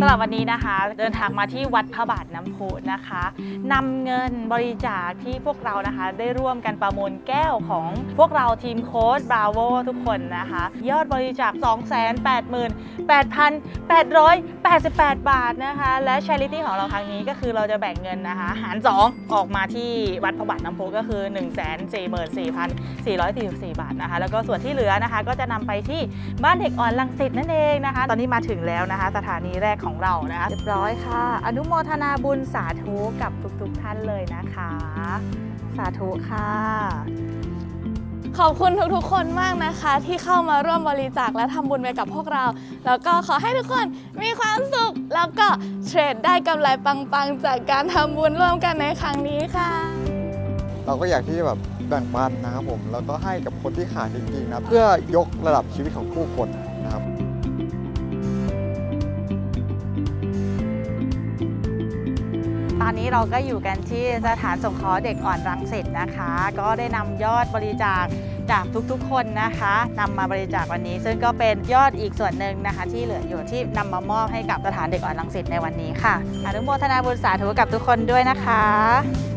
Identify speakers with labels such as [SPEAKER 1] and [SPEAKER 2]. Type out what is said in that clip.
[SPEAKER 1] สำหรับวันนี้นะคะ เดินทางมาที่วัดพระบาทน้ำพุนะคะนำเงินบริจาคที่พวกเรานะคะ ได้ร่วมกันประมูลแก้วของพวกเราทีมโค้ชบราโวทุกคนนะคะ ยอดบริจาค 288,888 บาทนะคะ และชริตี้ของเราครั้งนี้ก็คือเราจะแบ่งเงินนะคะ หาร 2 ออกมาที่วัดพระบาทน้ำพุก็คือ 144,444 บาทนะคะ แล้วก็ส่วนที่เหลือนะคะ ก็จะนำไปที่บ้านเด็กอ่อนลังสิตนั่นเองนะคะ ตอนนี้มาถึงแล้วนะคะ สถานีแรกของเรานะคะเรียบร้อยค่ะ อนุโมทนาบุญสาธุกับทุกๆท่านเลยนะคะ สาธุค่ะ
[SPEAKER 2] ขอบคุณทุกๆคนมากนะคะ ที่เข้ามาร่วมบริจาคและทำบุญไปกับพวกเรา แล้วก็ขอให้ทุกคนมีความสุข แล้วก็เทรดได้กำไรปังๆ จากการทำบุญร่วมกันในครั้งนี้ค่ะ
[SPEAKER 3] เราก็อยากที่จะแบบแบ่งปันนะครับผม แล้วก็ให้กับคนที่ขาดจริงๆนะ เพื่อยกระดับชีวิตของผู้คนนะครับ
[SPEAKER 1] อนนี้เราก็อยู่กันที่สถานสงเคราะห์เด็กอ่อนรังสิตนะคะ ก็ได้นำยอดบริจาคจากทุกๆ คนนะคะนำมาบริจาควันนี้ ซึ่งก็เป็นยอดอีกส่วนหนึ่งนะคะ ที่เหลืออยู่ที่นำมามอบให้กับสถานเด็กอ่อนรังสิตในวันนี้ค่ะอนุโมทนาบุญสาธุกับทุกคนด้วยนะคะ